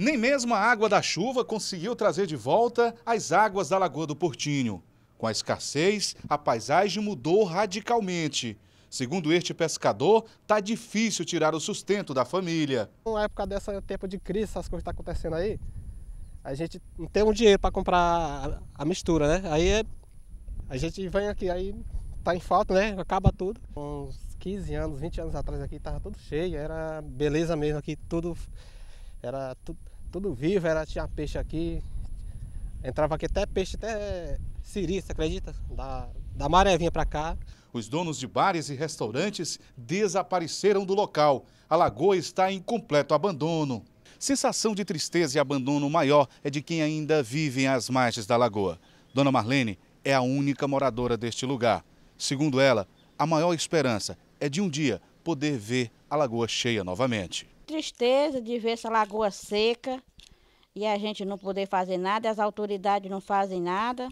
Nem mesmo a água da chuva conseguiu trazer de volta as águas da Lagoa do Portinho. Com a escassez, a paisagem mudou radicalmente. Segundo este pescador, tá difícil tirar o sustento da família. Na época dessa tempo de crise, essas coisas estão tá acontecendo aí, a gente não tem um dinheiro para comprar a, mistura, né? Aí a gente vem aqui, aí tá em falta, né? Acaba tudo. Uns 15 anos, 20 anos atrás aqui tava tudo cheio, era beleza mesmo aqui, tudo era tudo, tudo vivo, era tinha peixe aqui. Entrava aqui até peixe, até siri, você acredita? Da, da maré vinha para cá. Os donos de bares e restaurantes desapareceram do local. A lagoa está em completo abandono. Sensação de tristeza e abandono maior é de quem ainda vive às margens da lagoa. Dona Marlene é a única moradora deste lugar. Segundo ela, a maior esperança é de um dia poder ver a lagoa cheia novamente. Tristeza de ver essa lagoa seca e a gente não poder fazer nada, as autoridades não fazem nada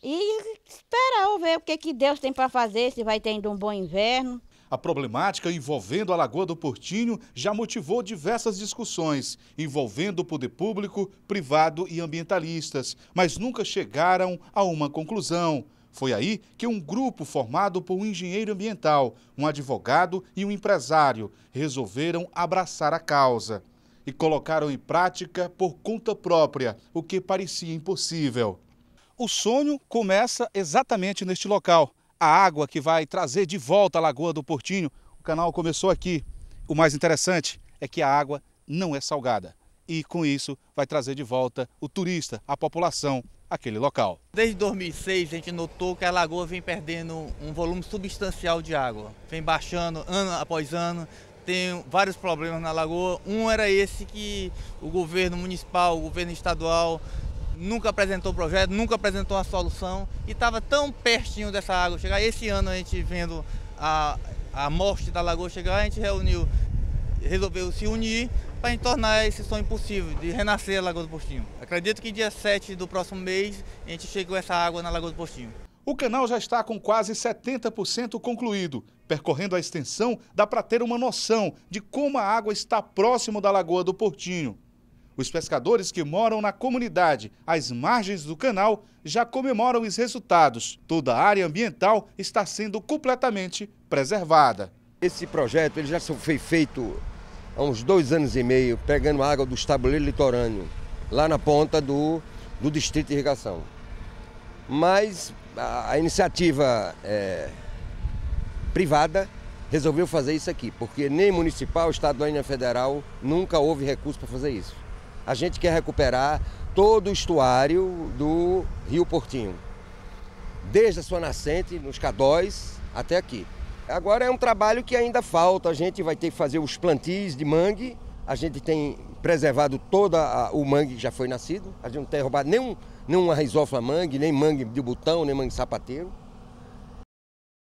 e esperar ver o que, que Deus tem para fazer, se vai ter um bom inverno. A problemática envolvendo a Lagoa do Portinho já motivou diversas discussões, envolvendo o poder público, privado e ambientalistas, mas nunca chegaram a uma conclusão. Foi aí que um grupo formado por um engenheiro ambiental, um advogado e um empresário resolveram abraçar a causa e colocaram em prática por conta própria o que parecia impossível. O sonho começa exatamente neste local. A água que vai trazer de volta a Lagoa do Portinho. O canal começou aqui. O mais interessante é que a água não é salgada. E com isso vai trazer de volta o turista, a população, aquele local. Desde 2006 a gente notou que a lagoa vem perdendo um volume substancial de água. Vem baixando ano após ano, tem vários problemas na lagoa. Um era esse que o governo municipal, o governo estadual nunca apresentou projeto, nunca apresentou uma solução e estava tão pertinho dessa água chegar. Esse ano a gente vendo a, a morte da lagoa chegar, a gente reuniu, resolveu se unir para tornar esse sonho possível de renascer a Lagoa do Postinho. Acredito que dia 7 do próximo mês a gente chegou essa água na Lagoa do Postinho. O canal já está com quase 70% concluído. Percorrendo a extensão, dá para ter uma noção de como a água está próximo da Lagoa do Portinho. Os pescadores que moram na comunidade, às margens do canal, já comemoram os resultados. Toda a área ambiental está sendo completamente preservada. Esse projeto ele já foi feito há uns dois anos e meio, pegando água do tabuleiro litorâneo, lá na ponta do, do distrito de irrigação. Mas a, a iniciativa é, privada resolveu fazer isso aqui, porque nem municipal, estadual nem federal nunca houve recurso para fazer isso a gente quer recuperar todo o estuário do Rio Portinho, desde a sua nascente, nos Cadóis, até aqui. Agora é um trabalho que ainda falta, a gente vai ter que fazer os plantios de mangue, a gente tem preservado todo o mangue que já foi nascido, a gente não tem roubado nenhum, nenhuma risófila mangue, nem mangue de botão, nem mangue sapateiro.